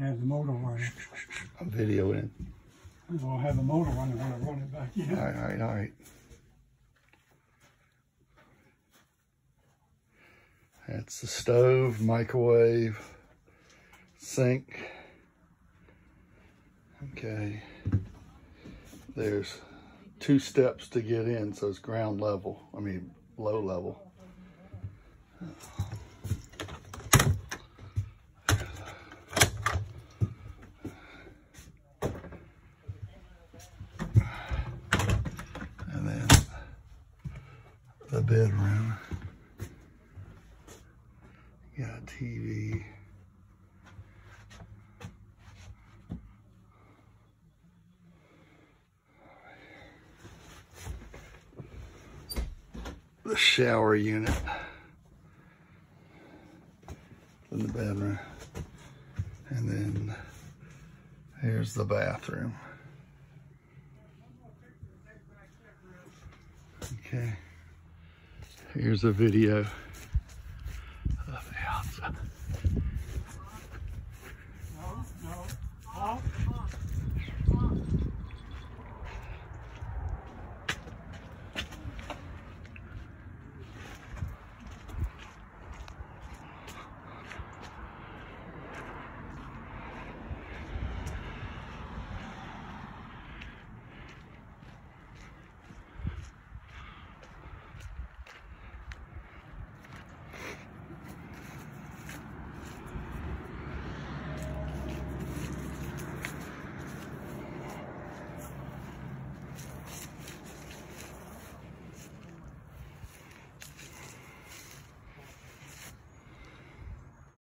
have the motor running. I'm videoing. Gonna have the motor running when I run it back in. All right, all right, all right. That's the stove, microwave, sink. Okay. There's two steps to get in, so it's ground level. I mean, low level. Bedroom. Got TV. The shower unit in the bedroom. And then here's the bathroom. Okay. Here's a video.